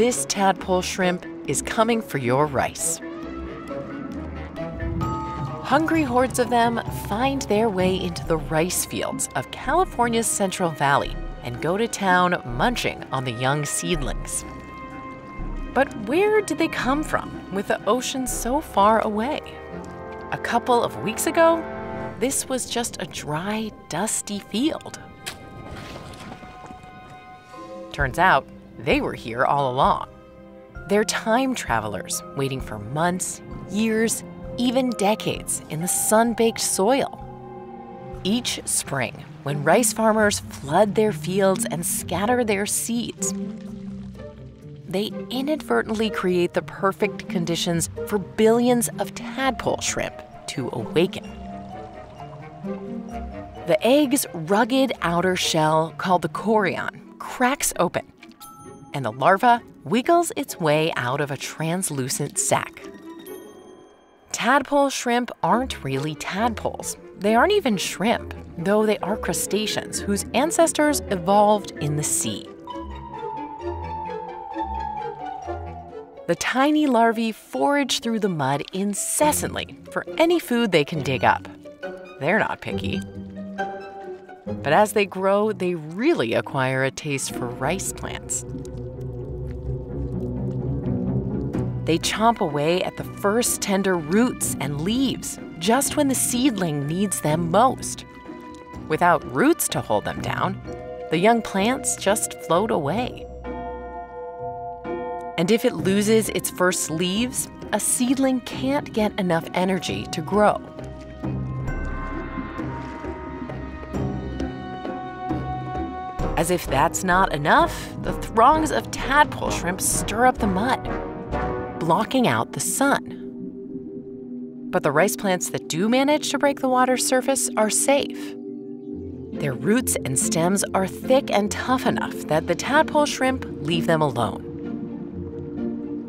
this tadpole shrimp is coming for your rice. Hungry hordes of them find their way into the rice fields of California's Central Valley and go to town munching on the young seedlings. But where did they come from with the ocean so far away? A couple of weeks ago, this was just a dry, dusty field. Turns out, they were here all along. They're time travelers waiting for months, years, even decades in the sun baked soil. Each spring, when rice farmers flood their fields and scatter their seeds, they inadvertently create the perfect conditions for billions of tadpole shrimp to awaken. The egg's rugged outer shell, called the chorion, cracks open, and the larva wiggles its way out of a translucent sac. Tadpole shrimp aren't really tadpoles. They aren't even shrimp, though they are crustaceans whose ancestors evolved in the sea. The tiny larvae forage through the mud incessantly for any food they can dig up. They're not picky. But as they grow, they really acquire a taste for rice plants. They chomp away at the first tender roots and leaves just when the seedling needs them most. Without roots to hold them down, the young plants just float away. And if it loses its first leaves, a seedling can't get enough energy to grow. As if that's not enough, the throngs of tadpole shrimp stir up the mud, blocking out the sun. But the rice plants that do manage to break the water's surface are safe. Their roots and stems are thick and tough enough that the tadpole shrimp leave them alone.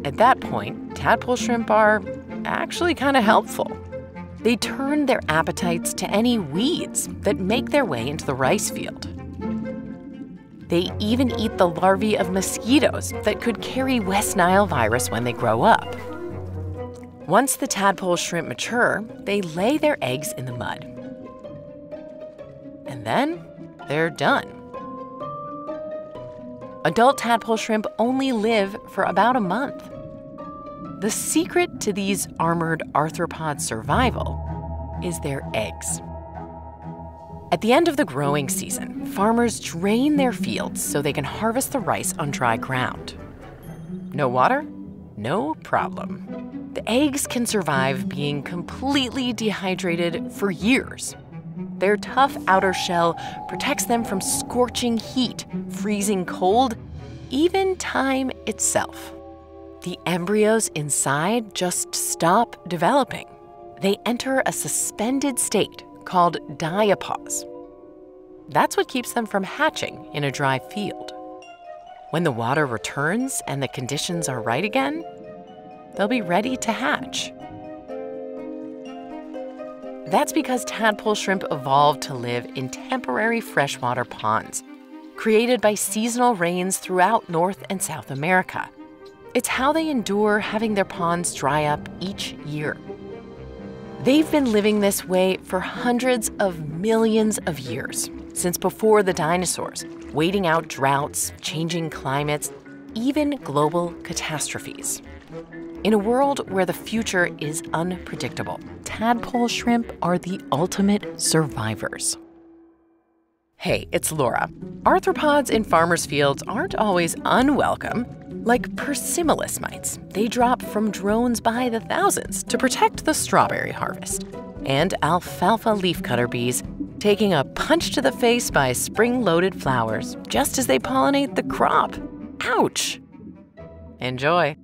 At that point, tadpole shrimp are actually kind of helpful. They turn their appetites to any weeds that make their way into the rice field. They even eat the larvae of mosquitoes that could carry West Nile virus when they grow up. Once the tadpole shrimp mature, they lay their eggs in the mud. And then they're done. Adult tadpole shrimp only live for about a month. The secret to these armored arthropod survival is their eggs. At the end of the growing season, farmers drain their fields so they can harvest the rice on dry ground. No water? No problem. The eggs can survive being completely dehydrated for years. Their tough outer shell protects them from scorching heat, freezing cold, even time itself. The embryos inside just stop developing. They enter a suspended state called diapause. That's what keeps them from hatching in a dry field. When the water returns and the conditions are right again, they'll be ready to hatch. That's because tadpole shrimp evolved to live in temporary freshwater ponds, created by seasonal rains throughout North and South America. It's how they endure having their ponds dry up each year. They've been living this way for hundreds of millions of years, since before the dinosaurs, waiting out droughts, changing climates, even global catastrophes. In a world where the future is unpredictable, tadpole shrimp are the ultimate survivors. Hey, it's Laura. Arthropods in farmers' fields aren't always unwelcome. Like Persimilis mites, they drop from drones by the thousands to protect the strawberry harvest. And alfalfa leafcutter bees, taking a punch to the face by spring loaded flowers just as they pollinate the crop. Ouch! Enjoy.